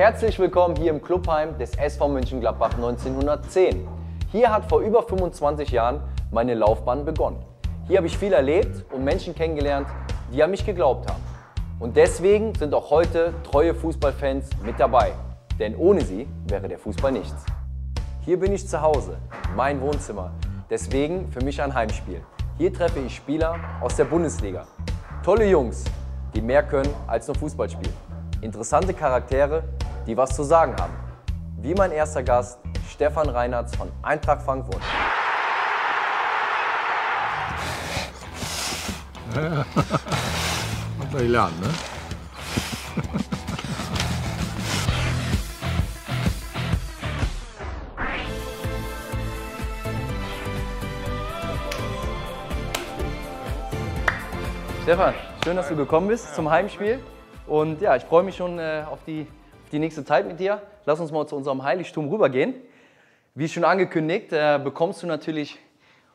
Herzlich willkommen hier im Clubheim des SV Mönchengladbach 1910. Hier hat vor über 25 Jahren meine Laufbahn begonnen. Hier habe ich viel erlebt und Menschen kennengelernt, die an mich geglaubt haben. Und deswegen sind auch heute treue Fußballfans mit dabei. Denn ohne sie wäre der Fußball nichts. Hier bin ich zu Hause, mein Wohnzimmer. Deswegen für mich ein Heimspiel. Hier treffe ich Spieler aus der Bundesliga. Tolle Jungs, die mehr können als nur Fußball spielen. Interessante Charaktere, die was zu sagen haben. Wie mein erster Gast, Stefan Reinhardt von Eintracht Frankfurt. Hat man gelernt, ne? Stefan, schön, dass du gekommen bist zum Heimspiel. Und ja, ich freue mich schon äh, auf, die, die nächste Zeit mit dir. Lass uns mal zu unserem Heiligtum rübergehen. Wie schon angekündigt, äh, bekommst du natürlich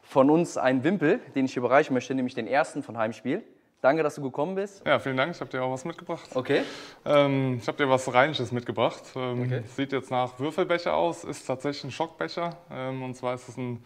von uns einen Wimpel, den ich überreichen möchte, nämlich den ersten von Heimspiel. Danke, dass du gekommen bist. Ja, vielen Dank. Ich habe dir auch was mitgebracht. Okay. Ähm, ich habe dir was Rheinisches mitgebracht. Ähm, Okay. Sieht jetzt nach Würfelbecher aus, ist tatsächlich ein Schockbecher. Ähm, und zwar ist es ein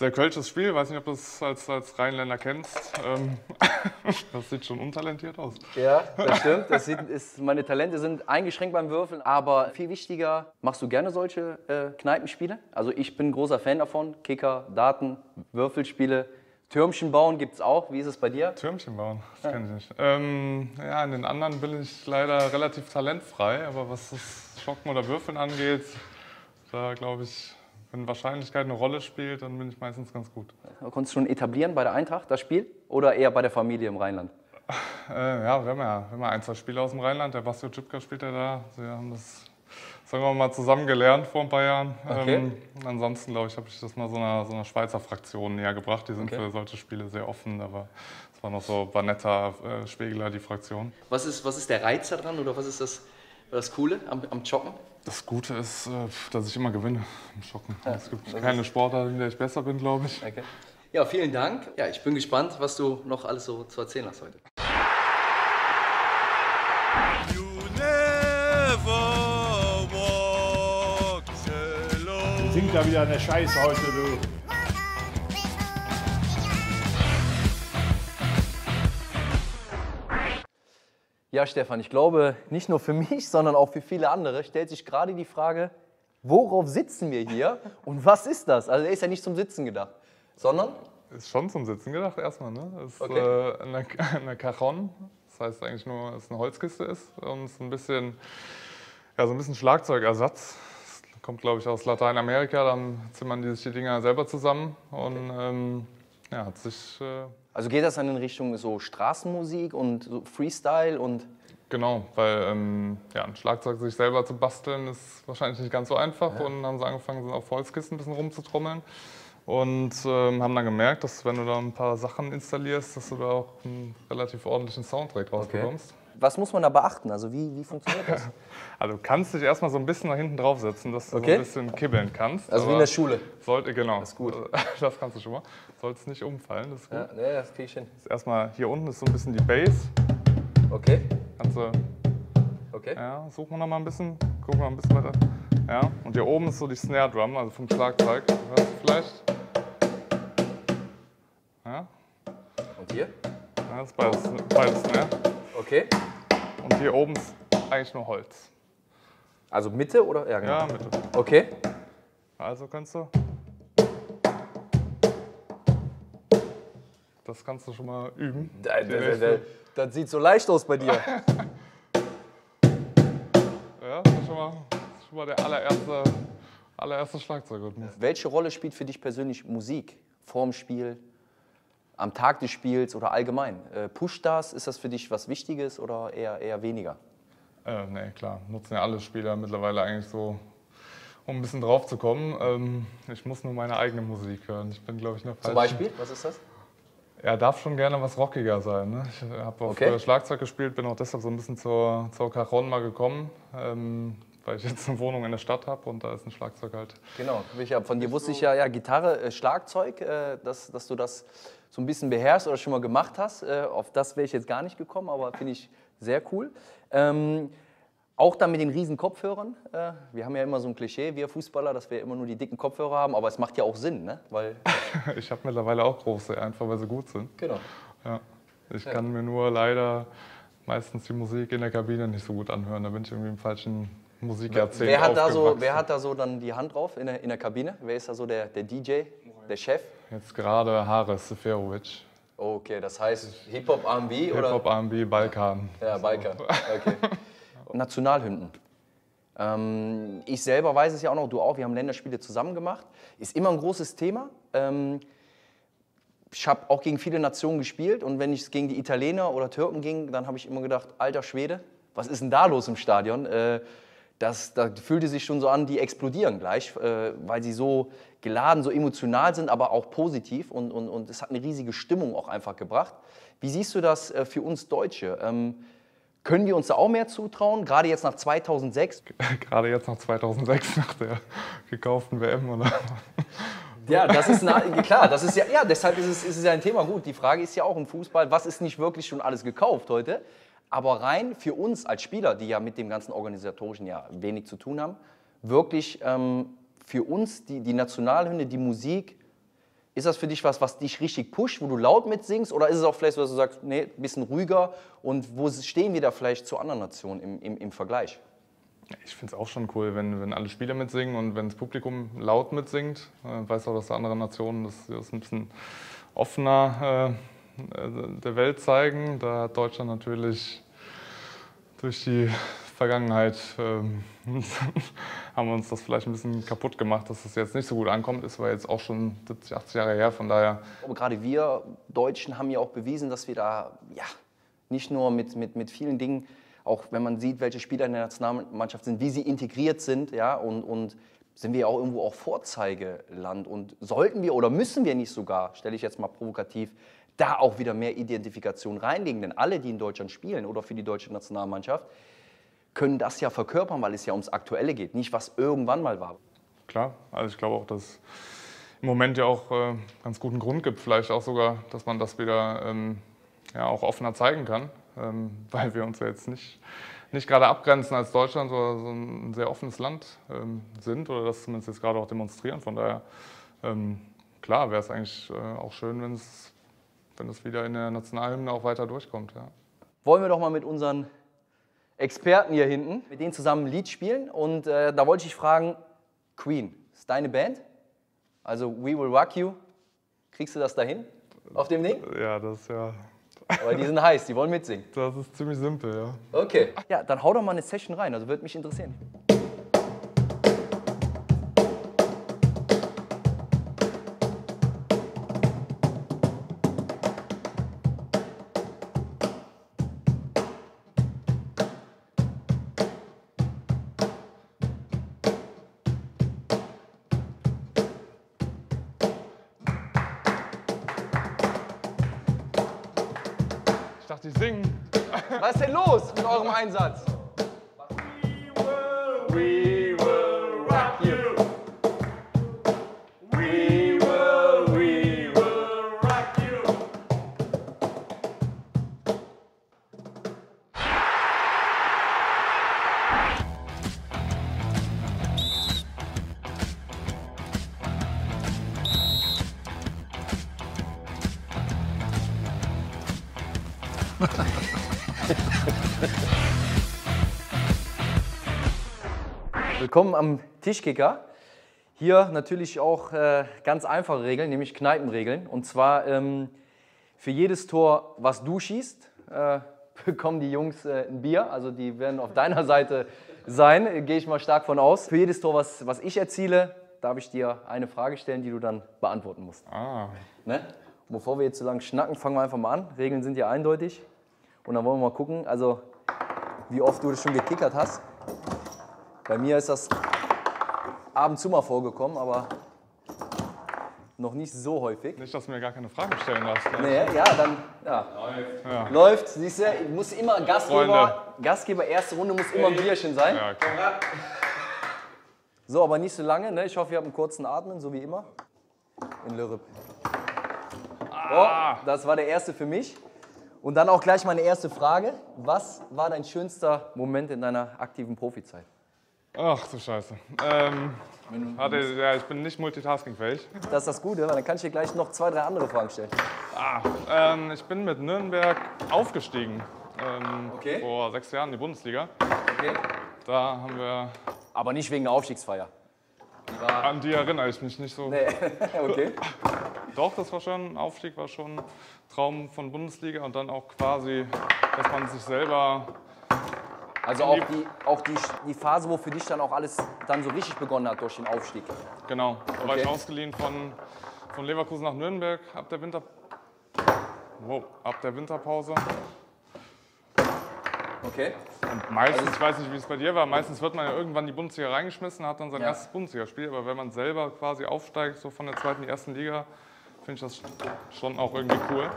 sehr kölsches Spiel. Weiß nicht, ob du es als, als Rheinländer kennst. Ähm, das sieht schon untalentiert aus. Ja, das stimmt. Das sieht, ist, meine Talente sind eingeschränkt beim Würfeln, aber viel wichtiger, machst du gerne solche äh, Kneipenspiele? Also ich bin ein großer Fan davon. Kicker, Daten, Würfelspiele. Türmchen bauen gibt es auch. Wie ist es bei dir? Türmchen bauen, das kenne ich nicht. Ähm, ja, in den anderen bin ich leider relativ talentfrei, aber was das Schocken oder Würfeln angeht, da glaube ich, wenn Wahrscheinlichkeit eine Rolle spielt, dann bin ich meistens ganz gut. Konntest du schon etablieren bei der Eintracht, das Spiel? Oder eher bei der Familie im Rheinland? Äh, ja, wir haben ja, wir haben ja ein, zwei Spieler aus dem Rheinland. Der Bastio Czipka spielt ja da. Wir haben das, sagen wir mal, zusammen gelernt vor ein paar Jahren. Okay. Ähm, ansonsten, glaube ich, habe ich das mal so einer, so einer Schweizer Fraktion näher gebracht. Die sind Okay. für solche Spiele sehr offen. Aber es war noch so Vanetta, äh, Spegler, die Fraktion. Was ist, was ist der Reiz daran oder was ist das, das Coole am, am Joggen? Das Gute ist, äh, dass ich immer gewinne im Schocken. es gibt keine Sportart, in der ich besser bin, glaube ich. Okay. Ja, vielen Dank. Ja, ich bin gespannt, was du noch alles so zu erzählen hast heute. You never walk alone. Singt da wieder eine Scheiße heute, du. Ja, Stefan, ich glaube, nicht nur für mich, sondern auch für viele andere stellt sich gerade die Frage, worauf sitzen wir hier und was ist das? Also, er ist ja nicht zum Sitzen gedacht, sondern Ist schon zum Sitzen gedacht erstmal, ne? Ist Okay. äh, eine, eine Cajon. Das heißt eigentlich nur, dass es eine Holzkiste ist und es ist ein bisschen, ja, so ein bisschen Schlagzeugersatz. Das kommt, glaube ich, aus Lateinamerika. Dann zimmern die sich die Dinger selber zusammen und ähm, ja, hat sich äh, Also geht das dann in Richtung so Straßenmusik und so Freestyle und Genau, weil ähm, ja, ein Schlagzeug sich selber zu basteln ist wahrscheinlich nicht ganz so einfach und haben sie angefangen, so auf Holzkisten ein bisschen rumzutrommeln und ähm, haben dann gemerkt, dass wenn du da ein paar Sachen installierst, dass du da auch einen relativ ordentlichen Soundtrack rausbekommst. Was muss man da beachten? Also wie, wie funktioniert das? Also du kannst dich erstmal so ein bisschen nach hinten draufsetzen, dass du so Okay. ein bisschen kibbeln kannst. Also wie in der Schule. Sollte, genau. ist gut. Das kannst du schon mal. Sollst nicht umfallen, das ist gut. Ja, nee, das kriege ich hin. Erstmal hier unten ist so ein bisschen die Bass. Okay, Kannst du okay. Ja, suchen wir noch mal ein bisschen. Gucken wir ein bisschen weiter. Ja, und hier oben ist so die Snare Drum, also vom Schlagzeug. Hörst du vielleicht? Ja, Und hier? ja das ist beides, beides Snare. Okay. Und hier oben ist eigentlich nur Holz. Also Mitte oder? Ja, genau. Ja, Mitte. Okay. Also kannst du. Das kannst du schon mal üben. Da- da- da- Das sieht so leicht aus bei dir. Ja, das ist schon mal, ist schon mal der allererste, allererste Schlagzeugrhythmus. Welche Rolle spielt für dich persönlich Musik? Vorm Spiel, am Tag des Spiels oder allgemein? Äh, pusht das? Ist das für dich was Wichtiges oder eher, eher weniger? Äh, nee, klar. Nutzen ja alle Spieler mittlerweile eigentlich so, um ein bisschen drauf zu kommen. Ähm, ich muss nur meine eigene Musik hören. Ich bin, glaube ich, noch Zum Beispiel? Was ist das? Ja, darf schon gerne was rockiger sein. Ne? Ich habe auch Okay. Schlagzeug gespielt, bin auch deshalb so ein bisschen zur, zur Cajon mal gekommen, ähm, weil ich jetzt eine Wohnung in der Stadt habe und da ist ein Schlagzeug halt. Genau. Von dir wusste ich ja, ja Gitarre, äh, Schlagzeug, äh, dass, dass du das so ein bisschen beherrschst oder schon mal gemacht hast. Äh, auf das wäre ich jetzt gar nicht gekommen, aber finde ich sehr cool. Ähm, Auch dann mit den riesen Kopfhörern. Äh, wir haben ja immer so ein Klischee, wir Fußballer, dass wir immer nur die dicken Kopfhörer haben, aber es macht ja auch Sinn, ne? Weil, Ich habe mittlerweile auch große, einfach weil sie gut sind. genau. Ja. Ich kann mir nur leider meistens die Musik in der Kabine nicht so gut anhören. Da bin ich irgendwie im falschen Musikjahrzehnt Wer hat, da so, wer hat da so dann die Hand drauf in der, in der Kabine? Wer ist da so der, der DJ, der Chef? Jetzt gerade Haris Seferovic. Okay, das heißt Hip-Hop, R&B oder? Hip-Hop, R&B, Balkan. Ja, Biker. Okay. Nationalhymnen. Ähm, ich selber weiß es ja auch noch, du auch, wir haben Länderspiele zusammen gemacht. Ist immer ein großes Thema. Ähm, ich habe auch gegen viele Nationen gespielt und wenn es gegen die Italiener oder Türken ging, dann habe ich immer gedacht, alter Schwede, was ist denn da los im Stadion? Äh, das, da fühlte sich schon so an, die explodieren gleich, äh, weil sie so geladen, so emotional sind, aber auch positiv und, und, und es hat eine riesige Stimmung auch einfach gebracht. Wie siehst du das äh, für uns Deutsche? Ähm, können wir uns da auch mehr zutrauen, gerade jetzt nach 2006? Gerade jetzt nach 2006, nach der gekauften WM. Oder? Ja, das ist na, klar, das ist ja, ja, deshalb ist es, ist es ja ein Thema. Gut, die Frage ist ja auch im Fußball, was ist nicht wirklich schon alles gekauft heute? Aber rein für uns als Spieler, die ja mit dem ganzen Organisatorischen ja wenig zu tun haben, wirklich ähm, für uns die, die Nationalhymne, die Musik, ist das für dich was, was dich richtig pusht, wo du laut mitsingst? Oder ist es auch vielleicht so, dass du sagst, nee, ein bisschen ruhiger? Und wo stehen wir da vielleicht zu anderen Nationen im, im, im Vergleich? Ich finde es auch schon cool, wenn, wenn alle Spieler mitsingen und wenn das Publikum laut mitsingt. Ich weiß auch, dass andere Nationen das, das ein bisschen offener äh, der Welt zeigen. Da hat Deutschland natürlich durch die Vergangenheit ähm, haben wir uns das vielleicht ein bisschen kaputt gemacht, dass das jetzt nicht so gut ankommt. Ist aber jetzt auch schon 70, 80 Jahre her, von daher Aber gerade wir Deutschen haben ja auch bewiesen, dass wir da ja, nicht nur mit, mit, mit vielen Dingen, auch wenn man sieht, welche Spieler in der Nationalmannschaft sind, wie sie integriert sind, ja, und, und sind wir ja auch irgendwo auch Vorzeigeland. Und sollten wir oder müssen wir nicht sogar, stelle ich jetzt mal provokativ, da auch wieder mehr Identifikation reinlegen? Denn alle, die in Deutschland spielen oder für die deutsche Nationalmannschaft, können das ja verkörpern, weil es ja ums Aktuelle geht, nicht was irgendwann mal war. klar. Also ich glaube auch, dass im Moment ja auch äh, ganz guten Grund gibt, vielleicht auch sogar, dass man das wieder ähm, ja, auch offener zeigen kann, ähm, weil wir uns ja jetzt nicht, nicht gerade abgrenzen als Deutschland, sondern so ein sehr offenes Land ähm, sind oder das zumindest jetzt gerade auch demonstrieren. Von daher, ähm, klar, wäre es eigentlich äh, auch schön, wenn es wenn es wieder in der Nationalhymne auch weiter durchkommt. Ja. wollen wir doch mal mit unseren Experten hier hinten, mit denen zusammen ein Lied spielen. Und äh, da wollte ich fragen, Queen, ist deine Band? Also We Will Rock You. Kriegst du das dahin auf dem Ding? ja, das ist ja, Aber die sind heiß, die wollen mitsingen. das ist ziemlich simpel, ja. Okay. Ja, dann hau doch mal eine Session rein, also würde mich interessieren. Mit eurem Einsatz? We will rock you. We will, we will rock you. Willkommen am Tischkicker. Hier natürlich auch äh, ganz einfache Regeln, nämlich Kneipenregeln. Und zwar ähm, für jedes Tor, was du schießt, äh, bekommen die Jungs äh, ein Bier. Also die werden auf deiner Seite sein, äh, gehe ich mal stark von aus. Für jedes Tor, was, was ich erziele, darf ich dir eine Frage stellen, die du dann beantworten musst. Ah, Ne? Und bevor wir jetzt so lange schnacken, fangen wir einfach mal an. Regeln sind ja eindeutig. Und dann wollen wir mal gucken, also wie oft du das schon gekickert hast. Bei mir ist das ab und zu mal vorgekommen, aber noch nicht so häufig. nicht, dass du mir gar keine Fragen stellen darfst. Ne? Nee, ja, dann ja. Ja. läuft. Siehst du, muss immer Gastgeber, Freunde. Gastgeber erste Runde muss immer ein Bierchen sein. Ja, okay. So, aber nicht so lange. Ne? Ich hoffe, ihr habt einen kurzen Atmen, so wie immer. In Lürrep. Oh, das war der erste für mich. Und dann auch gleich meine erste Frage. Was war dein schönster Moment in deiner aktiven Profizeit? Ach du Scheiße. Ähm, hatte, ja, ich bin nicht multitaskingfähig. Das ist das Gute, weil dann kann ich dir gleich noch zwei, drei andere Fragen stellen. Ah, ähm, ich bin mit Nürnberg aufgestiegen. Ähm, Okay. Vor sechs Jahren in die Bundesliga. Okay. Da haben wir, Aber nicht wegen der Aufstiegsfeier. an die erinnere ich mich nicht so. Nee. okay. Doch, das war schon, ein Aufstieg war schon ein Traum von Bundesliga und dann auch quasi, dass man sich selber, Also auch, die, auch die, die Phase, wo für dich dann auch alles dann so richtig begonnen hat durch den Aufstieg. genau, da war Okay. ich ausgeliehen von, von Leverkusen nach Nürnberg ab der Winter, wow, ab der Winterpause. Okay. Und meistens, ich weiß nicht, wie es bei dir war, meistens wird man ja irgendwann in die Bundesliga reingeschmissen, hat dann sein Ja. erstes Bundesligaspiel. Aber wenn man selber quasi aufsteigt, so von der zweiten in die ersten Liga, finde ich das schon auch irgendwie cool.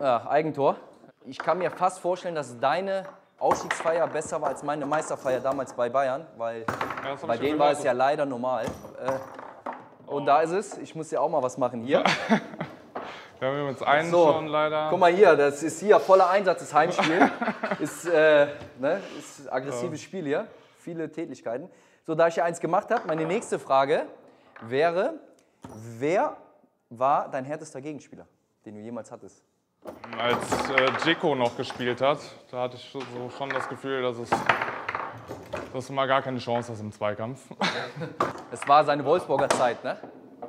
Ja, Eigentor. Ich kann mir fast vorstellen, dass deine Aufstiegsfeier besser war als meine Meisterfeier damals bei Bayern, weil Ja, bei denen war es ja leider normal. Äh, Und da ist es. Ich muss ja auch mal was machen hier. Wir haben jetzt einen So, schon leider. Guck mal hier, das ist hier voller Einsatz, das Heimspiel. ist, äh, ne, ist ein aggressives Spiel hier. Viele Tätigkeiten. So, da ich ja eins gemacht habe, meine nächste Frage wäre: Wer war dein härtester Gegenspieler, den du jemals hattest? Als äh, Dzeko noch gespielt hat, da hatte ich so schon das Gefühl, dass es dass du mal gar keine Chance hast im Zweikampf. Es war seine Wolfsburger Zeit, ne?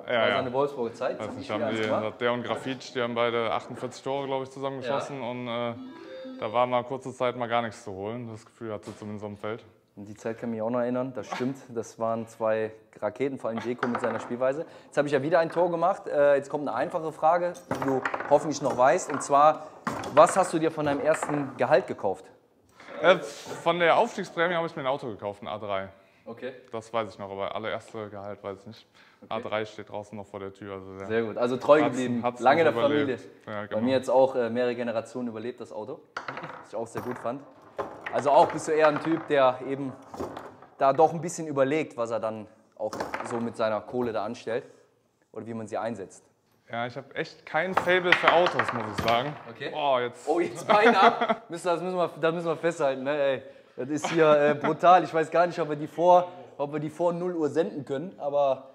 ja, War ja. seine Wolfsburger Zeit. Weiß nicht, haben die, der und Grafitsch, die haben beide 48 Tore, glaube ich, zusammengeschossen. Und äh, da war mal kurze Zeit mal gar nichts zu holen. Das Gefühl hatte zumindest am Feld. An die Zeit kann ich mich auch noch erinnern, das stimmt. Das waren zwei Raketen, vor allem Jeko mit seiner Spielweise. Jetzt habe ich ja wieder ein Tor gemacht. Äh, Jetzt kommt eine einfache Frage, die du hoffentlich noch weißt. Und zwar, was hast du dir von deinem ersten Gehalt gekauft? Äh, von der Aufstiegsprämie habe ich mir ein Auto gekauft, ein A3. Okay. Das weiß ich noch, aber allererste Gehalt weiß ich nicht. A3 steht draußen noch vor der Tür. Also der, Sehr gut, also treu Hat's- geblieben. hat's Lange der Familie. überlebt. Ja, Bei genau. mir jetzt auch äh, mehrere Generationen überlebt, das Auto. Was ich auch sehr gut fand. Also auch bist du eher ein Typ, der eben da doch ein bisschen überlegt, was er dann auch so mit seiner Kohle da anstellt. Oder wie man sie einsetzt. ja, ich habe echt kein Fable für Autos, muss ich sagen. Okay. Oh, jetzt. Oh, jetzt Bein ab. Müssen- Das müssen wir, das müssen wir festhalten. Ne, ey. Das ist hier äh, brutal. Ich weiß gar nicht, ob wir, die vor, ob wir die vor 0 Uhr senden können, aber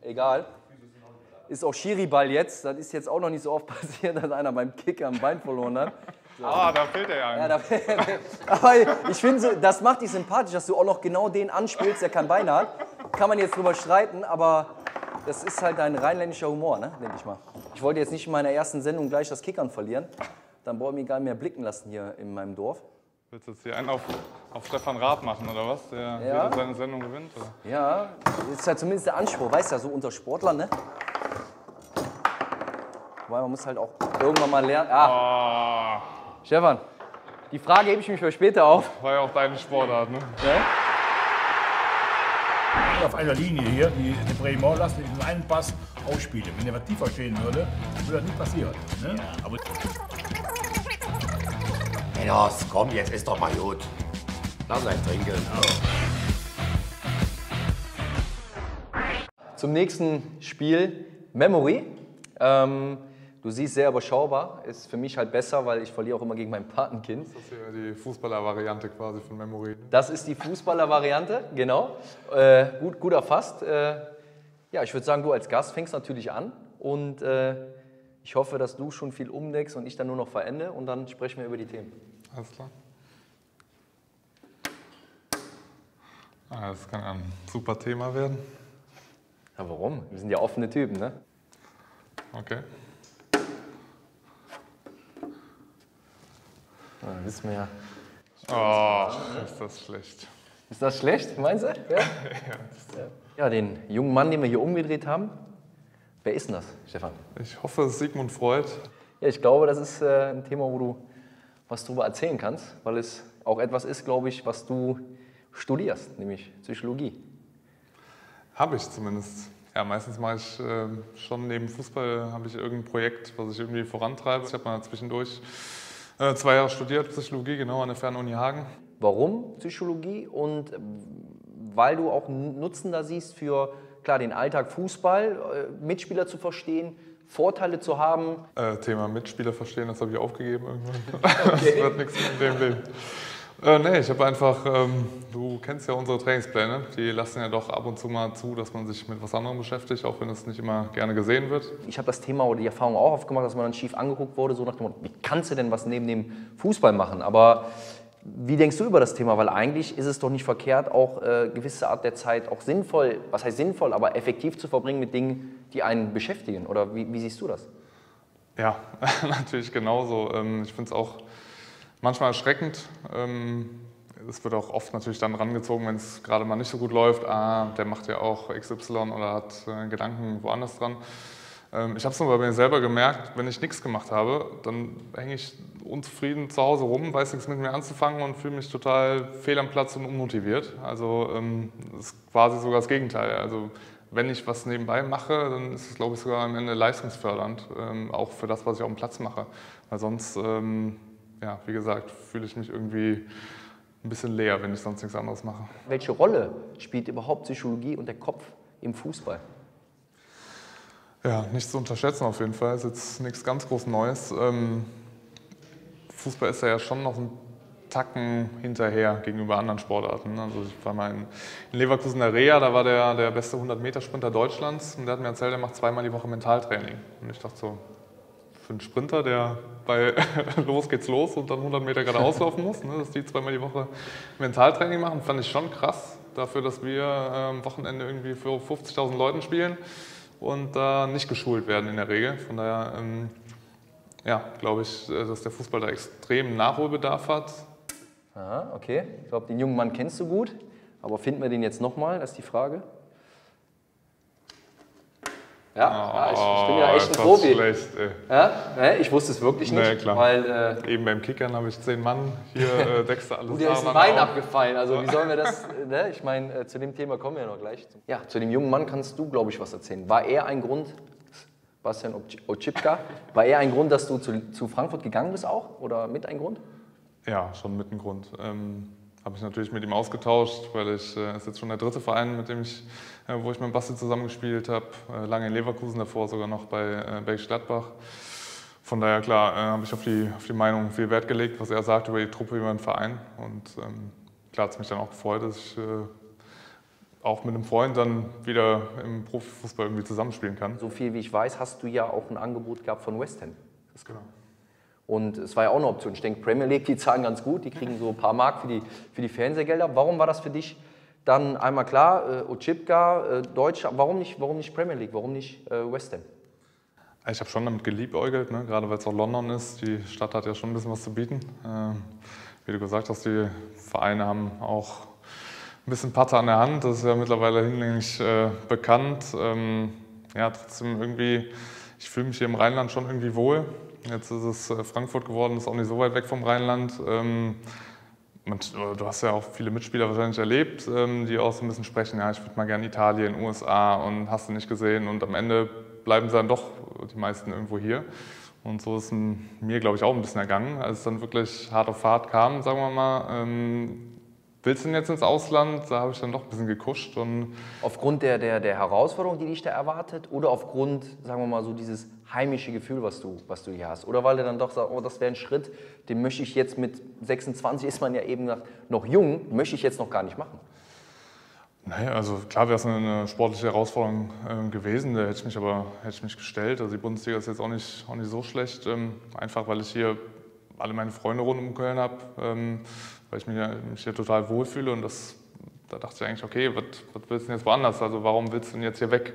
egal. Ist auch Schiriball jetzt. Das ist jetzt auch noch nicht so oft passiert, dass einer beim Kick am Bein verloren hat. Ah, da fehlt er ja. Ja, da, aber ich finde, so, das macht dich sympathisch, dass du auch noch genau den anspielst, der kein Bein hat. Kann man jetzt drüber streiten, aber das ist halt dein rheinländischer Humor, ne? denke ich mal. Ich wollte jetzt nicht in meiner ersten Sendung gleich das Kickern verlieren. Dann brauche ich mich gar nicht mehr blicken lassen hier in meinem Dorf. Willst du jetzt hier einen auf, auf Stefan Raab machen, oder was? Der Ja. seine Sendung gewinnt? Oder? Ja, ist ja zumindest der Anspruch, weißt du, ja, so unter Sportlern, ne? Weil man muss halt auch irgendwann mal lernen. Ah, Ah, Stefan, die Frage hebe ich mich für später auf. war ja auch deine Sportart, ne? Auf einer Linie hier, die, die Bremer lassen diesen einen Pass ausspielen. Wenn er was tiefer stehen würde, würde das nicht passieren. Ne? Aber Männers, komm, jetzt ist doch mal gut. Lass euch trinken. Zum nächsten Spiel, Memory. Ähm, du siehst sehr überschaubar, ist für mich halt besser, weil ich verliere auch immer gegen mein Patenkind. Das ist ja die Fußballer-Variante quasi von Memory. Das ist die Fußballer-Variante, genau. Äh, gut, gut erfasst. Äh, ja, ich würde sagen, du als Gast fängst natürlich an und äh, ich hoffe, dass du schon viel umdeckst und ich dann nur noch verende und dann sprechen wir über die Themen. Alles klar. Ah, das kann ein super Thema werden. Ja, warum? Wir sind ja offene Typen, ne? Okay. Ja, wissen wir ja. Oh, ist das schlecht. Ist das schlecht, meinst du? Ja? ja, den jungen Mann, den wir hier umgedreht haben. Wer ist denn das, Stefan? Ich hoffe, es ist Sigmund Freud. Ja, ich glaube, das ist äh, ein Thema, wo du was drüber erzählen kannst, weil es auch etwas ist, glaube ich, was du studierst, nämlich Psychologie. Habe ich zumindest. Ja, meistens mache ich äh, schon neben Fußball habe ich irgendein Projekt, was ich irgendwie vorantreibe. Ich habe mal zwischendurch äh, zwei Jahre studiert, Psychologie, genau an der Fernuni Hagen. Warum Psychologie und weil du auch einen Nutzen da siehst für klar den Alltag Fußball, äh, Mitspieler zu verstehen, Vorteile zu haben? Äh, Thema Mitspieler verstehen, das habe ich aufgegeben irgendwann. Das wird nichts mit dem Leben. Äh, nee, ich habe einfach, ähm, du kennst ja unsere Trainingspläne, die lassen ja doch ab und zu mal zu, dass man sich mit was anderem beschäftigt, auch wenn es nicht immer gerne gesehen wird. Ich habe das Thema oder die Erfahrung auch oft gemacht, dass man dann schief angeguckt wurde, so nach dem Motto, wie kannst du denn was neben dem Fußball machen? Aber wie denkst du über das Thema? Weil eigentlich ist es doch nicht verkehrt, auch äh, gewisse Art der Zeit auch sinnvoll, was heißt sinnvoll, aber effektiv zu verbringen mit Dingen, die einen beschäftigen. Oder wie, wie siehst du das? Ja, natürlich genauso. Ähm, ich finde es auch manchmal erschreckend. Ähm, es wird auch oft natürlich dann rangezogen, wenn es gerade mal nicht so gut läuft. Ah, der macht ja auch XY oder hat äh, Gedanken woanders dran. Ähm, ich habe es nur bei mir selber gemerkt, wenn ich nichts gemacht habe, dann hänge ich unzufrieden zu Hause rum, weiß nichts mit mir anzufangen und fühle mich total fehl am Platz und unmotiviert. Also ähm, das ist quasi sogar das Gegenteil. Also wenn ich was nebenbei mache, dann ist es, glaube ich, sogar am Ende leistungsfördernd, auch für das, was ich auf dem Platz mache. Weil sonst, ja, wie gesagt, fühle ich mich irgendwie ein bisschen leer, wenn ich sonst nichts anderes mache. Welche Rolle spielt überhaupt Psychologie und der Kopf im Fußball? Ja, nicht zu unterschätzen auf jeden Fall. Ist jetzt nichts ganz groß Neues. Ähm, Fußball ist ja schon noch ein Tacken hinterher gegenüber anderen Sportarten. Also ich war mal in Leverkusen der Reha, da war der, der beste 100-Meter-Sprinter Deutschlands und der hat mir erzählt, er macht zweimal die Woche Mentaltraining. Und ich dachte so, für einen Sprinter, der bei los geht's los und dann 100 Meter geradeaus laufen muss, ne, dass die zweimal die Woche Mentaltraining machen, fand ich schon krass. Dafür, dass wir am ähm, Wochenende irgendwie für 50.000 Leuten spielen und da nicht geschult werden in der Regel. Von daher ähm, ja, glaube ich, äh, dass der Fußball da extrem Nachholbedarf hat. Aha, okay. Ich glaube, den jungen Mann kennst du gut, aber finden wir den jetzt nochmal? Das ist die Frage. Ja, oh, ja ich, ich, bin ja echt ein Profi. Schlecht, ja, ne, ich wusste es wirklich nicht. Nee. Weil, äh, Eben beim Kickern habe ich zehn Mann, hier äh, deckst du alles Gut, dir ist ein Bein abgefallen, also wie sollen wir das, ne? ich meine, äh, zu dem Thema kommen wir ja noch gleich. Ja, zu dem jungen Mann kannst du, glaube ich, was erzählen. War er ein Grund, Bastian Ocipka, war er ein Grund, dass du zu, zu, Frankfurt gegangen bist auch oder mit ein Grund? Ja, schon mit ein Grund. Ähm, habe ich natürlich mit ihm ausgetauscht, weil ich, äh, ist jetzt schon der dritte Verein, mit dem ich, äh, wo ich mit Basti zusammengespielt habe. Äh, lange in Leverkusen, davor sogar noch bei Bergisch Gladbach. Von daher, klar, habe ich auf die, auf die Meinung viel Wert gelegt, was er sagt über die Truppe, über den Verein. Und ähm, klar hat es mich dann auch gefreut, dass ich äh, auch mit einem Freund dann wieder im Profifußball irgendwie zusammenspielen kann. So viel wie ich weiß, hast du ja auch ein Angebot gehabt von West Ham. Das ist genau. Und es war ja auch eine Option. Ich denke, Premier League, die zahlen ganz gut, die kriegen so ein paar Mark für die, für die Fernsehgelder. Warum war das für dich dann einmal klar, äh, Ochipka, äh, Deutsch, warum nicht, warum nicht Premier League, warum nicht äh, West Ham? Ich habe schon damit geliebäugelt, ne? gerade weil es auch London ist. Die Stadt hat ja schon ein bisschen was zu bieten. Ähm, wie du gesagt hast, die Vereine haben auch ein bisschen Patte an der Hand. Das ist ja mittlerweile hinlänglich äh, bekannt. Ähm, ja, trotzdem irgendwie, ich fühle mich hier im Rheinland schon irgendwie wohl. Jetzt ist es äh, Frankfurt geworden, ist auch nicht so weit weg vom Rheinland. Ähm, du hast ja auch viele Mitspieler wahrscheinlich erlebt, ähm, die auch so ein bisschen sprechen, ja, ich würde mal gerne Italien, USA und hast du nicht gesehen. Und am Ende bleiben sie dann doch die meisten irgendwo hier. Und so ist mir, glaube ich, auch ein bisschen ergangen. Als es dann wirklich hart auf hart kam, sagen wir mal, ähm, willst du denn jetzt ins Ausland? Da habe ich dann doch ein bisschen gekuscht. Und aufgrund der, der, der Herausforderung, die dich da erwartet oder aufgrund, sagen wir mal, so dieses heimische Gefühl, was du, was du hier hast? Oder weil du dann doch sagst, oh, das wäre ein Schritt, den möchte ich jetzt mit 26, ist man ja eben noch jung, möchte ich jetzt noch gar nicht machen? Naja, also klar wäre es eine sportliche Herausforderung äh, gewesen, da hätte ich mich aber hätte ich mich gestellt. Also die Bundesliga ist jetzt auch nicht, auch nicht so schlecht, ähm, einfach weil ich hier alle meine Freunde rund um Köln habe. Ähm, weil ich mich, mich hier total wohlfühle und das, da dachte ich eigentlich, okay, was willst du denn jetzt woanders? Also warum willst du denn jetzt hier weg?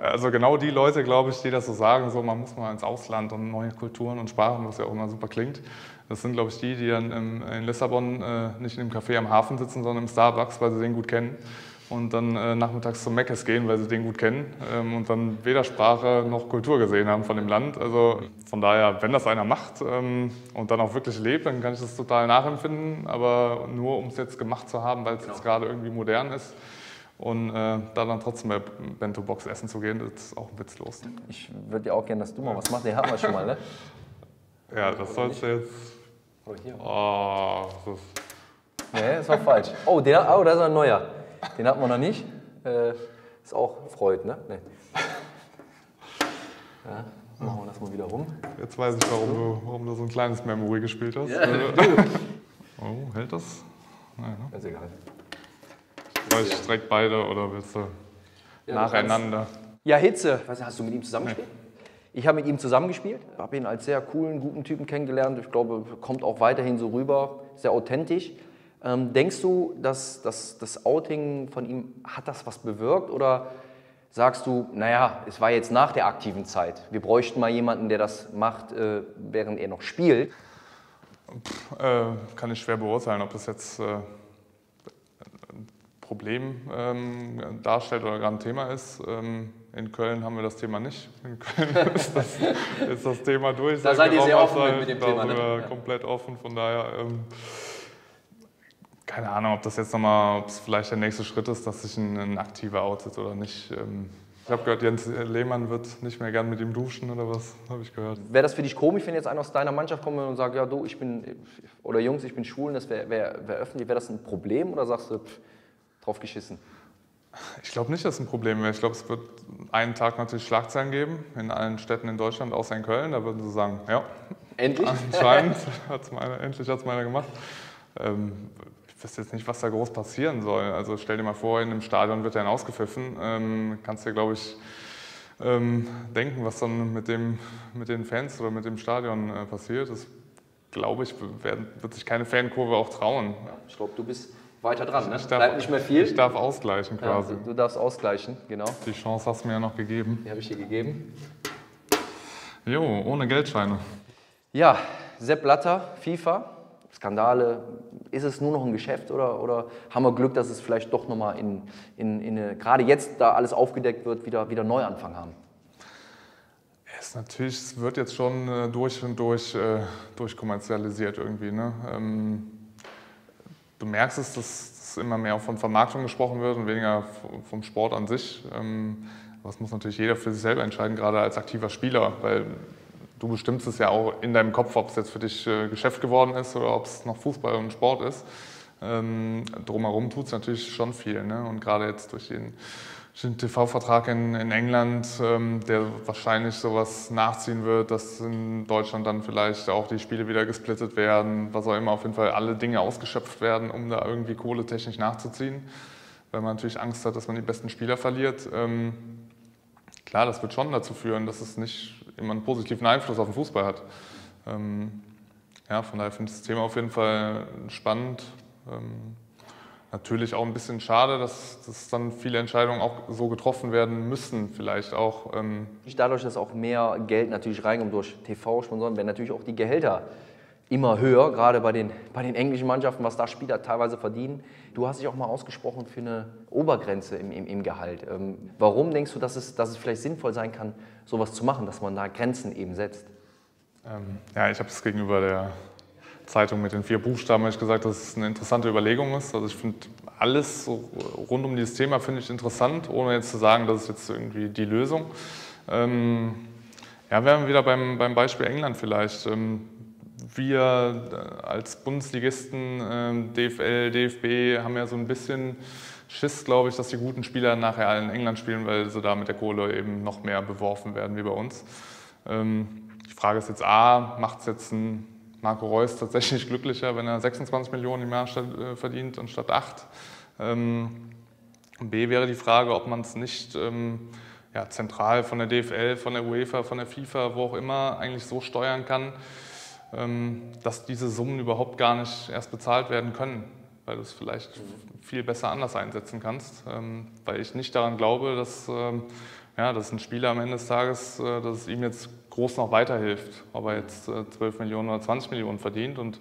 Also genau die Leute, glaube ich, die das so sagen, so man muss mal ins Ausland und neue Kulturen und Sprachen, was ja auch immer super klingt. Das sind, glaube ich, die, die dann in Lissabon äh, nicht in einem Café am Hafen sitzen, sondern im Starbucks, weil sie den gut kennen und dann äh, nachmittags zum Meckes gehen, weil sie den gut kennen ähm, und dann weder Sprache noch Kultur gesehen haben von dem Land. Also von daher, wenn das einer macht ähm, und dann auch wirklich lebt, dann kann ich das total nachempfinden, aber nur um es jetzt gemacht zu haben, weil es genau. jetzt gerade irgendwie modern ist. Und äh, da dann trotzdem bei Bento Box essen zu gehen, das ist auch ein witzlos. Ich würde ja auch gerne, dass du mal was machst. Den hatten wir schon mal, ne? ja, das sollst du jetzt. Oh, hier. Oh, das ist. Nee, ist auch falsch. Oh, der, oh, da ist ein neuer. Den hatten wir noch nicht. Äh, ist auch Freud, ne? Nee. Ja, machen wir das mal wieder rum. Jetzt weiß ich, warum du, warum du so ein kleines Memory gespielt hast. oh, hält das? Nein, ne? Ganz egal. Soll ich direkt beide oder willst du nacheinander? Ja, Hitze. Was, hast du mit ihm zusammengespielt? Ich habe mit ihm zusammengespielt, habe ihn als sehr coolen, guten Typen kennengelernt. Ich glaube, kommt auch weiterhin so rüber, sehr authentisch. Ähm, denkst du, dass, dass das Outing von ihm, hat das was bewirkt oder sagst du, naja, es war jetzt nach der aktiven Zeit, wir bräuchten mal jemanden, der das macht, äh, während er noch spielt? Äh, kann ich schwer beurteilen, ob das jetzt äh, Problem ähm, darstellt oder gerade ein Thema ist. Ähm, in Köln haben wir das Thema nicht. In Köln ist das, ist das Thema durch. Da seid ihr sehr offen mit- mit dem da Thema, sind ne? wir Ja. komplett offen. Von daher, ähm, keine Ahnung, ob das jetzt nochmal, ob es vielleicht der nächste Schritt ist, dass sich ein, ein aktiver outet oder nicht. Ähm, ich habe gehört, Jens Lehmann wird nicht mehr gern mit ihm duschen oder was, habe ich gehört. Wäre das für dich komisch, wenn jetzt einer aus deiner Mannschaft kommt und sagt, ja du, ich bin, oder Jungs, ich bin schwul, das wäre wär, wär öffentlich, wäre das ein Problem oder sagst du, pff, drauf geschissen? Ich glaube nicht, dass es ein Problem wäre. Ich glaube, es wird einen Tag natürlich Schlagzeilen geben in allen Städten in Deutschland, außer in Köln. Da würden sie sagen, ja, Endlich? anscheinend endlich hat es meiner gemacht. Ähm, ich weiß jetzt nicht, was da groß passieren soll. Also stell dir mal vor, in einem Stadion wird er ausgepfiffen. Ähm, kannst dir, glaube ich, ähm, denken, was dann mit, dem, mit den Fans oder mit dem Stadion äh, passiert. Das, glaube ich, werden, wird sich keine Fankurve auch trauen. Ich glaube, du bist weiter dran, ne? Ich darf- Bleibt nicht mehr viel. Ich darf ausgleichen ja, quasi. du, du darfst ausgleichen, genau. Die Chance hast du mir ja noch gegeben. Die habe ich dir gegeben. Jo, ohne Geldscheine. Ja, Sepp Blatter, FIFA, Skandale. Ist es nur noch ein Geschäft oder, oder haben wir Glück, dass es vielleicht doch nochmal in, in, in eine, gerade jetzt, da alles aufgedeckt wird, wieder, wieder Neuanfang haben? Es natürlich, es wird jetzt schon äh, durch und durch äh, durchkommerzialisiert irgendwie. Ne? Ähm, du merkst es, dass, dass immer mehr von Vermarktung gesprochen wird und weniger vom Sport an sich. Ähm, das muss natürlich jeder für sich selber entscheiden, gerade als aktiver Spieler, weil du bestimmst es ja auch in deinem Kopf, ob es jetzt für dich äh, Geschäft geworden ist oder ob es noch Fußball und Sport ist. Ähm, drumherum tut es natürlich schon viel. Ne? Und gerade jetzt durch den, den TV-Vertrag in, in England, ähm, der wahrscheinlich sowas nachziehen wird, dass in Deutschland dann vielleicht auch die Spiele wieder gesplittet werden, was auch immer, auf jeden Fall alle Dinge ausgeschöpft werden, um da irgendwie kohletechnisch nachzuziehen, weil man natürlich Angst hat, dass man die besten Spieler verliert. Ähm, klar, das wird schon dazu führen, dass es nicht immer einen positiven Einfluss auf den Fußball hat. Ähm, ja, von daher finde ich das Thema auf jeden Fall spannend. Natürlich auch ein bisschen schade, dass, dass dann viele Entscheidungen auch so getroffen werden müssen, vielleicht auch. Ähm, Dadurch, dass auch mehr Geld natürlich reinkommt durch TV-Sponsoren, werden natürlich auch die Gehälter immer höher, gerade bei den, bei den englischen Mannschaften, was da Spieler teilweise verdienen. Du hast dich auch mal ausgesprochen für eine Obergrenze im, im, im Gehalt. Ähm, warum denkst du, dass es, dass es vielleicht sinnvoll sein kann, sowas zu machen, dass man da Grenzen eben setzt? Ähm, ja, ich habe es gegenüber der Zeitung mit den vier Buchstaben hab ich gesagt, dass es eine interessante Überlegung ist. Also ich finde alles rund um dieses Thema finde ich interessant, ohne jetzt zu sagen, das ist jetzt irgendwie die Lösung. Ähm, ja, wären wir wieder beim, beim Beispiel England vielleicht. Ähm, wir äh, als Bundesligisten, ähm, DFL, DFB, haben ja so ein bisschen Schiss, glaube ich, dass die guten Spieler nachher alle in England spielen, weil sie da mit der Kohle eben noch mehr beworfen werden wie bei uns. Ähm, die Frage ist jetzt A, macht es jetzt ein Marco Reus tatsächlich glücklicher, wenn er 26 Millionen im Jahr äh, verdient anstatt 8? Ähm, B wäre die Frage, ob man es nicht ähm, ja, zentral von der DFL, von der UEFA, von der FIFA, wo auch immer, eigentlich so steuern kann, ähm, dass diese Summen überhaupt gar nicht erst bezahlt werden können, weil du es vielleicht viel besser anders einsetzen kannst, weil ich nicht daran glaube, dass, ja, dass ein Spieler am Ende des Tages, äh, dass es ihm jetzt groß noch weiterhilft, ob er jetzt äh, 12 Millionen oder 20 Millionen verdient. Und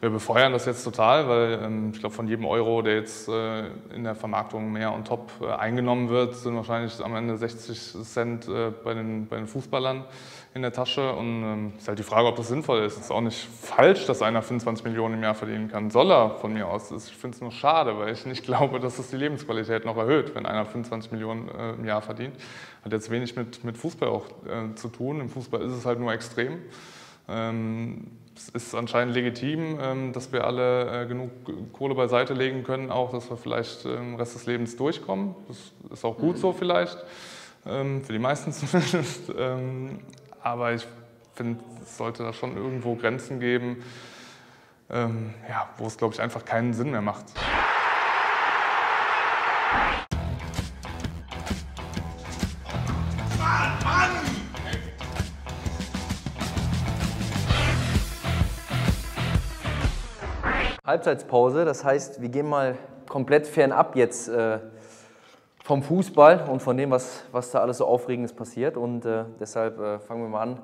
wir befeuern das jetzt total, weil ähm, ich glaube, von jedem Euro, der jetzt äh, in der Vermarktung mehr on top äh, eingenommen wird, sind wahrscheinlich am Ende 60 Cent äh, bei, den, bei den Fußballern in der Tasche. Und ähm, ist halt die Frage, ob das sinnvoll ist. Es ist auch nicht falsch, dass einer 25 Millionen im Jahr verdienen kann. Soll er von mir aus. Ich finde es nur schade, weil ich nicht glaube, dass es die Lebensqualität noch erhöht, wenn einer 25 Millionen äh, im Jahr verdient. Hat jetzt wenig mit, mit Fußball auch äh, zu tun. Im Fußball ist es halt nur extrem. Ähm, es ist anscheinend legitim, ähm, dass wir alle äh, genug Kohle beiseite legen können, auch dass wir vielleicht den Rest des Lebens durchkommen. Das ist auch gut so vielleicht. ähm, für die meisten zumindest. Aber ich finde, es sollte da schon irgendwo Grenzen geben, ähm, ja, wo es, glaube ich, einfach keinen Sinn mehr macht. Halbzeitspause, das heißt, wir gehen mal komplett fernab jetzt äh, vom Fußball und von dem, was, was da alles so Aufregendes passiert. Und äh, deshalb äh, fangen wir mal an,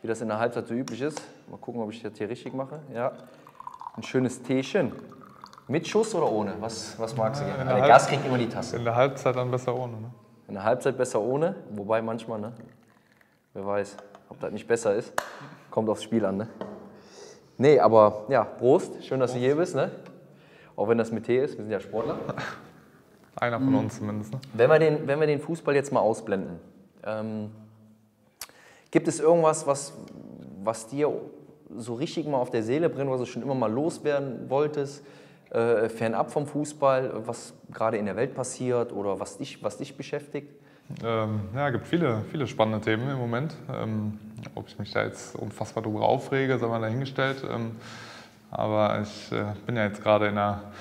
wie das in der Halbzeit so üblich ist. Mal gucken, ob ich das hier richtig mache. Ja. Ein schönes Teechen. Mit Schuss oder ohne? Was, was magst du gerne? der Der Gast kriegt immer die Tasse. In der Halbzeit dann besser ohne. Ne? In der Halbzeit besser ohne, wobei manchmal, ne? Wer weiß, ob das nicht besser ist. Kommt aufs Spiel an, ne? Nee, aber ja, Prost. Schön, dass du hier bist, ne? Auch wenn das mit Tee ist, wir sind ja Sportler. Einer von uns zumindest. Ne? Wenn wir den, wenn wir den Fußball jetzt mal ausblenden, ähm, gibt es irgendwas, was, was dir so richtig mal auf der Seele brennt, was du schon immer mal loswerden wolltest, äh, fernab vom Fußball, was gerade in der Welt passiert oder was dich, was dich beschäftigt? Ähm, ja, gibt viele, viele spannende Themen im Moment. Ähm, ob ich mich da jetzt unfassbar drüber aufrege, sei mal dahingestellt. Ähm, aber ich äh, bin ja jetzt gerade in einer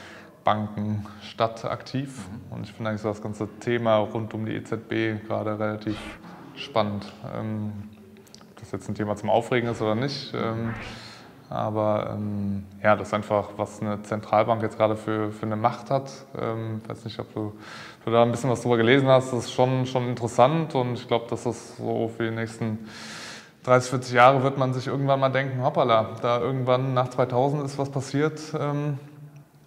Bankenstadt aktiv und ich finde eigentlich so das ganze Thema rund um die EZB gerade relativ spannend. Ähm, ob das jetzt ein Thema zum Aufregen ist oder nicht. Ähm, aber ähm, ja, das ist einfach, was eine Zentralbank jetzt gerade für, für eine Macht hat. Ähm, ich weiß nicht, ob du, du da ein bisschen was drüber gelesen hast. Das ist schon, schon interessant und ich glaube, dass das so für die nächsten 30, 40 Jahre wird man sich irgendwann mal denken, hoppala, da irgendwann nach 2000 ist was passiert. Ähm, äh,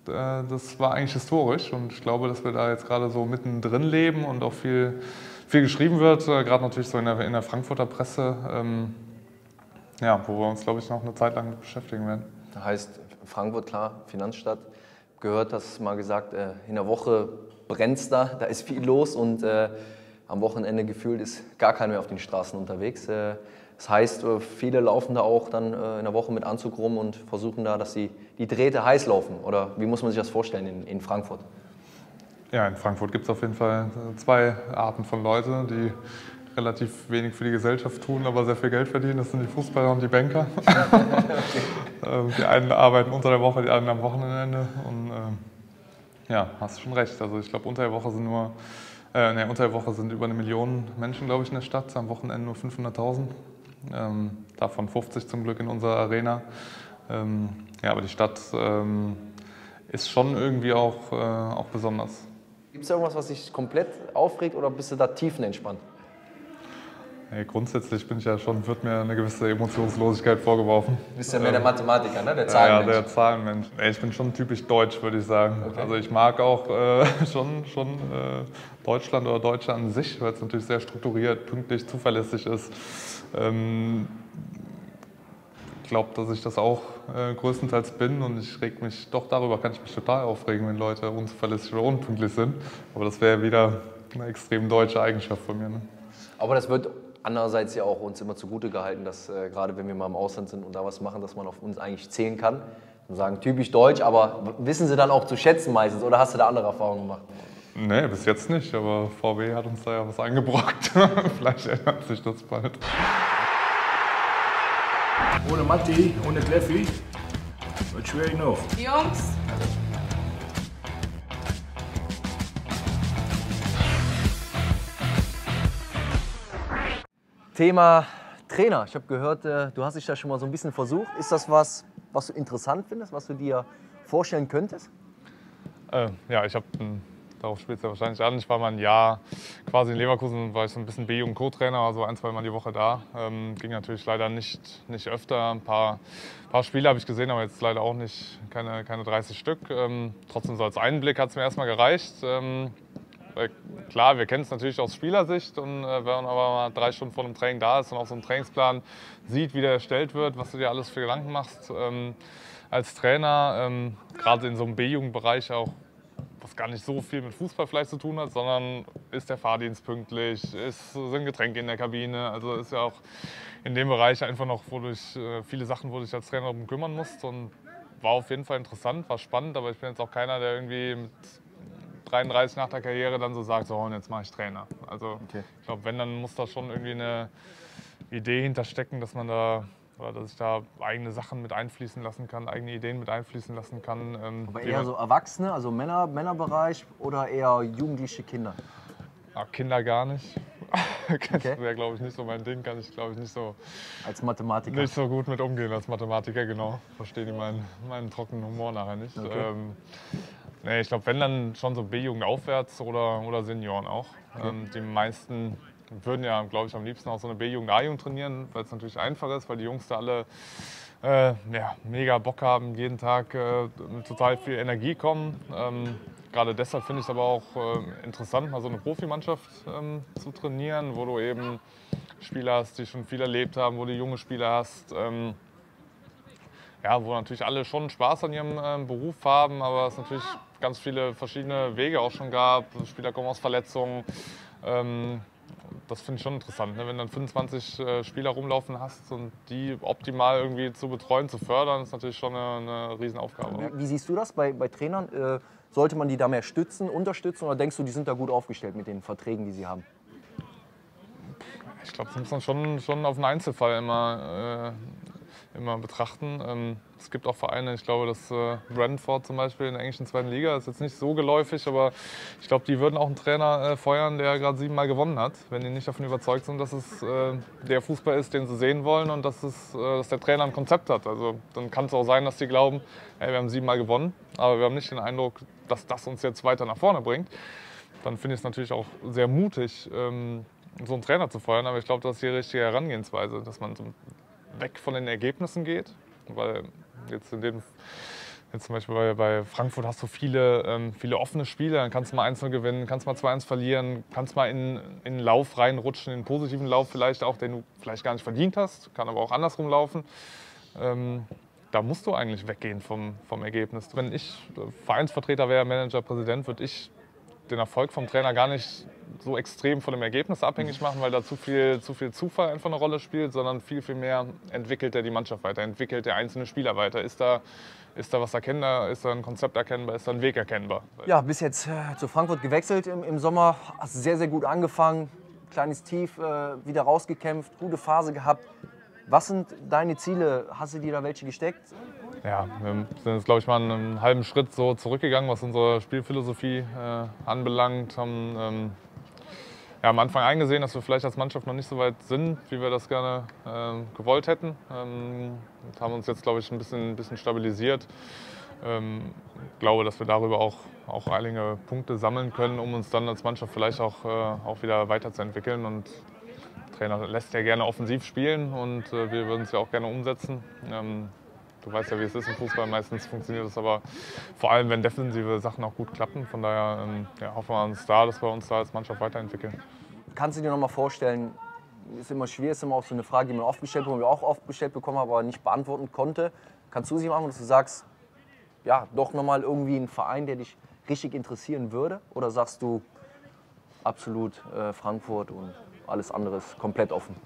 das war eigentlich historisch und ich glaube, dass wir da jetzt gerade so mittendrin leben und auch viel, viel geschrieben wird, äh, gerade natürlich so in der, in der Frankfurter Presse. Ähm, ja, wo wir uns, glaube ich, noch eine Zeit lang beschäftigen werden. Das heißt, Frankfurt, klar, Finanzstadt, gehört, das mal gesagt, äh, in der Woche brennt da, da ist viel los und äh, am Wochenende gefühlt ist gar keiner mehr auf den Straßen unterwegs. Äh, das heißt, äh, viele laufen da auch dann äh, in der Woche mit Anzug rum und versuchen da, dass sie die Drähte heiß laufen. Oder wie muss man sich das vorstellen in, in Frankfurt? Ja, in Frankfurt gibt es auf jeden Fall äh, zwei Arten von Leuten, die relativ wenig für die Gesellschaft tun, aber sehr viel Geld verdienen. Das sind die Fußballer und die Banker. Ähm, die einen arbeiten unter der Woche, die anderen am Wochenende. Und ähm, ja, hast schon recht. Also ich glaube, unter der Woche sind nur, äh, nee, unter der Woche sind über eine Million Menschen, glaube ich, in der Stadt. Am Wochenende nur 500.000. Ähm, davon 50 zum Glück in unserer Arena. Ähm, ja, aber die Stadt ähm, ist schon irgendwie auch, äh, auch besonders. Gibt es irgendwas, was dich komplett aufregt oder bist du da tiefenentspannt? Hey, grundsätzlich bin ich ja schon, wird mir eine gewisse Emotionslosigkeit vorgeworfen. Du bist ja mehr der Mathematiker, ne? der Ja, ja, Zahlenmensch. der Zahlenmensch. Ich bin schon typisch deutsch, würde ich sagen. Also ich mag auch äh, schon, schon äh, Deutschland oder Deutsche an sich, weil es natürlich sehr strukturiert, pünktlich, zuverlässig ist. Ähm, ich glaube, dass ich das auch äh, größtenteils bin und ich reg mich doch darüber, kann ich mich total aufregen, wenn Leute unzuverlässig oder unpünktlich sind. Aber das wäre wieder eine extrem deutsche Eigenschaft von mir. Ne? Aber das wird andererseits ja auch uns immer zugute gehalten, dass äh, gerade wenn wir mal im Ausland sind und da was machen, dass man auf uns eigentlich zählen kann. Und sagen, typisch deutsch, aber wissen sie dann auch zu schätzen meistens oder hast du da andere Erfahrungen gemacht? Nee, bis jetzt nicht, aber VW hat uns da ja was eingebrockt. Vielleicht ändert sich das bald. Ohne Matti, ohne Kleffi, wird schwer genug. Jungs, Thema Trainer. Ich habe gehört, äh, du hast dich da schon mal so ein bisschen versucht. Ist das was, was du interessant findest, was du dir vorstellen könntest? Äh, ja, ich habe, darauf spielt es ja wahrscheinlich an, ich war mal ein Jahr quasi in Leverkusen, war ich so ein bisschen B- und Co-Trainer, also ein, zwei Mal die Woche da. Ähm, ging natürlich leider nicht, nicht öfter. Ein paar, paar Spiele habe ich gesehen, aber jetzt leider auch nicht, keine, keine 30 Stück. Ähm, trotzdem so als Einblick hat es mir erstmal gereicht. Ähm, klar, wir kennen es natürlich aus Spielersicht und äh, wenn man aber mal drei Stunden vor einem Training da ist und auch so einen Trainingsplan sieht, wie der erstellt wird, was du dir alles für Gedanken machst ähm, als Trainer, ähm, gerade in so einem B-Jugendbereich auch, was gar nicht so viel mit Fußball vielleicht zu tun hat, sondern ist der Fahrdienst pünktlich, ist, sind Getränke in der Kabine, also ist ja auch in dem Bereich einfach noch, wo du dich, äh, viele Sachen, wo du dich als Trainer darum kümmern musst und war auf jeden Fall interessant, war spannend, aber ich bin jetzt auch keiner, der irgendwie mit 33 nach der Karriere dann so sagt, so und jetzt mache ich Trainer. Also Okay. ich glaube, wenn, dann muss da schon irgendwie eine Idee hinterstecken, dass man da oder dass ich da eigene Sachen mit einfließen lassen kann, eigene Ideen mit einfließen lassen kann. ähm, Aber eher so Erwachsene, also Männer, Männerbereich oder eher jugendliche Kinder? Ah, Kinder gar nicht. Das Okay. wäre, glaube ich, nicht so mein Ding. Kann ich, glaube ich, nicht so, Als Mathematiker. nicht so gut mit umgehen als Mathematiker, genau. Verstehen die meinen, meinen trockenen Humor nachher nicht. Okay. Ähm, nee, ich glaube, wenn dann schon so B-Jugend aufwärts oder, oder Senioren auch. Ähm, die meisten würden ja, glaube ich, am liebsten auch so eine B-Jugend, A-Jugend trainieren, weil es natürlich einfach ist, weil die Jungs da alle äh, ja, mega Bock haben, jeden Tag äh, mit total viel Energie kommen. Ähm, Gerade deshalb finde ich es aber auch äh, interessant, mal so eine Profimannschaft ähm, zu trainieren, wo du eben Spieler hast, die schon viel erlebt haben, wo du junge Spieler hast. Ähm, ja, wo natürlich alle schon Spaß an ihrem ähm, Beruf haben, aber es natürlich ganz viele verschiedene Wege auch schon gab. Spieler kommen aus Verletzungen. Ähm, das finde ich schon interessant, ne? wenn dann 25 äh, Spieler rumlaufen hast und die optimal irgendwie zu betreuen, zu fördern, ist natürlich schon eine, eine Riesenaufgabe. Wie, wie siehst du das bei, bei Trainern? Äh, sollte man die da mehr stützen, unterstützen oder denkst du, die sind da gut aufgestellt mit den Verträgen, die sie haben? Ich glaube, das muss man schon, schon auf den Einzelfall immer, äh, immer betrachten. Ähm, es gibt auch Vereine, ich glaube, dass äh, Brentford zum Beispiel in der englischen zweiten Liga ist jetzt nicht so geläufig, aber ich glaube, die würden auch einen Trainer äh, feuern, der gerade siebenmal gewonnen hat, wenn die nicht davon überzeugt sind, dass es äh, der Fußball ist, den sie sehen wollen und dass, es, äh, dass der Trainer ein Konzept hat. Also dann kann es auch sein, dass die glauben, ey, wir haben siebenmal gewonnen, aber wir haben nicht den Eindruck, dass das uns jetzt weiter nach vorne bringt. Dann finde ich es natürlich auch sehr mutig, ähm, so einen Trainer zu feuern, aber ich glaube, das ist die richtige Herangehensweise, dass man so weg von den Ergebnissen geht, weil jetzt in den Jetzt zum Beispiel bei, Frankfurt hast du viele, ähm, viele offene Spiele, dann kannst du mal 1-0 gewinnen, kannst mal 2-1 verlieren, kannst mal in, in einen Lauf reinrutschen, in einen positiven Lauf vielleicht auch, den du vielleicht gar nicht verdient hast, kann aber auch andersrum laufen. Ähm, da musst du eigentlich weggehen vom, vom Ergebnis. Wenn ich Vereinsvertreter wäre, Manager, Präsident, würde ich den Erfolg vom Trainer gar nicht so extrem von dem Ergebnis abhängig machen, weil da zu viel, zu viel Zufall einfach eine Rolle spielt, sondern viel, viel mehr entwickelt er die Mannschaft weiter, entwickelt der einzelne Spieler weiter. Ist da, ist da was erkennbar, ist da ein Konzept erkennbar, ist da ein Weg erkennbar? Ja, bis jetzt äh, zu Frankfurt gewechselt im, im Sommer. Hast sehr, sehr gut angefangen. Kleines Tief, äh, wieder rausgekämpft, gute Phase gehabt. Was sind deine Ziele? Hast du dir da welche gesteckt? Ja, wir sind jetzt, glaube ich, mal einen halben Schritt so zurückgegangen, was unsere Spielphilosophie äh, anbelangt. Haben ähm, ja, am Anfang eingesehen, dass wir vielleicht als Mannschaft noch nicht so weit sind, wie wir das gerne ähm, gewollt hätten. Ähm, haben uns jetzt, glaube ich, ein bisschen, ein bisschen stabilisiert. Ähm, glaube, dass wir darüber auch, auch einige Punkte sammeln können, um uns dann als Mannschaft vielleicht auch, äh, auch wieder weiterzuentwickeln. Und der Trainer lässt ja gerne offensiv spielen und äh, wir würden es ja auch gerne umsetzen. Ähm, Du weißt ja, wie es ist im Fußball. Meistens funktioniert es aber vor allem, wenn defensive Sachen auch gut klappen. Von daher ähm, ja, hoffen wir uns da, dass wir uns da als Mannschaft weiterentwickeln. Kannst du dir noch mal vorstellen, ist immer schwer, ist immer auch so eine Frage, die man oft gestellt bekommt, die auch oft gestellt bekommen haben, aber nicht beantworten konnte. Kannst du sie machen, dass du sagst, ja, doch noch mal irgendwie ein Verein, der dich richtig interessieren würde? Oder sagst du absolut äh, Frankfurt und alles andere ist komplett offen?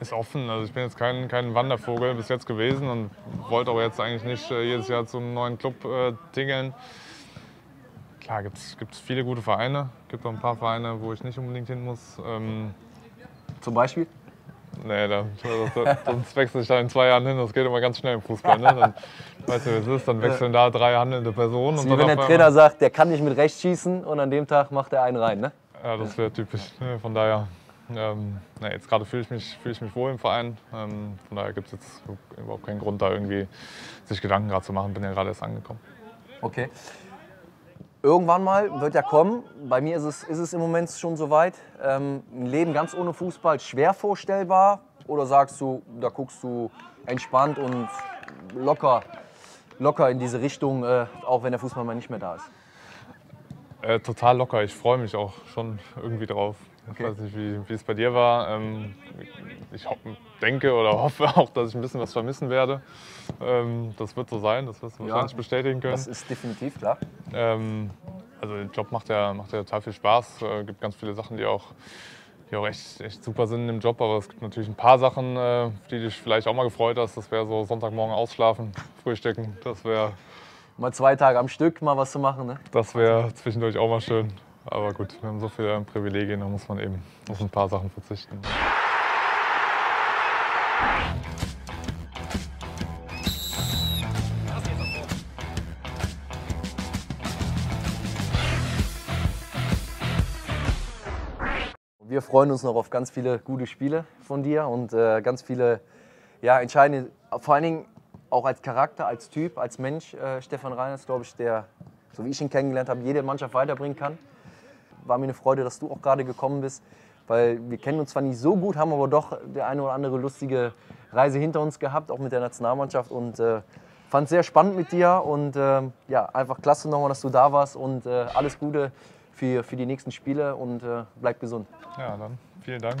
Ist offen. Also ich bin jetzt kein, kein Wandervogel bis jetzt gewesen und wollte auch jetzt eigentlich nicht äh, jedes Jahr zu einem neuen Club äh, tingeln. Klar, gibt es viele gute Vereine. gibt auch ein paar Vereine, wo ich nicht unbedingt hin muss. Ähm, Zum Beispiel? Nee, da, das, sonst wechsle ich da in zwei Jahren hin. Das geht immer ganz schnell im Fußball. Ne? Dann, weißt du, wie es ist, dann wechseln da drei handelnde Personen. Wie dann wenn der Trainer sagt, der kann nicht mit rechts schießen und an dem Tag macht er einen rein, ne? Ja, das wäre typisch. Ne? Von daher, ähm, nee, jetzt gerade fühle ich, mich, fühl ich mich wohl im Verein. Ähm, von daher gibt es jetzt überhaupt keinen Grund, da irgendwie sich Gedanken gerade zu machen. Bin ja gerade erst angekommen. Okay. Irgendwann mal wird ja kommen, bei mir ist es, ist es im Moment schon soweit, ähm, ein Leben ganz ohne Fußball schwer vorstellbar? Oder sagst du, da guckst du entspannt und locker, locker in diese Richtung, äh, auch wenn der Fußball mal nicht mehr da ist? Äh, total locker. Ich freue mich auch schon irgendwie drauf. Ich weiß nicht, wie, wie es bei dir war. Ähm, ich denke oder hoffe auch, dass ich ein bisschen was vermissen werde. Ähm, das wird so sein, das wirst du Ja, wahrscheinlich bestätigen können. Das ist definitiv klar. Ähm, also der Job macht ja, macht ja total viel Spaß. Es äh, gibt ganz viele Sachen, die auch, die auch echt, echt super sind im Job. Aber es gibt natürlich ein paar Sachen, äh, auf die dich vielleicht auch mal gefreut hast. Das wäre so Sonntagmorgen ausschlafen, frühstücken. Das wäre mal zwei Tage am Stück mal was zu machen. Ne? Das wäre zwischendurch auch mal schön. Aber gut, wir haben so viele Privilegien, da muss man eben auf ein paar Sachen verzichten. Wir freuen uns noch auf ganz viele gute Spiele von dir und äh, ganz viele ja, entscheidende, vor allen Dingen auch als Charakter, als Typ, als Mensch. Äh, Stefan Reiners, glaube ich, der, so wie ich ihn kennengelernt habe, jede Mannschaft weiterbringen kann. War mir eine Freude, dass du auch gerade gekommen bist, weil wir kennen uns zwar nicht so gut, haben aber doch der eine oder andere lustige Reise hinter uns gehabt, auch mit der Nationalmannschaft und äh, fand es sehr spannend mit dir und äh, ja, einfach klasse nochmal, dass du da warst und äh, alles Gute für, für die nächsten Spiele und äh, bleib gesund. Ja, dann vielen Dank.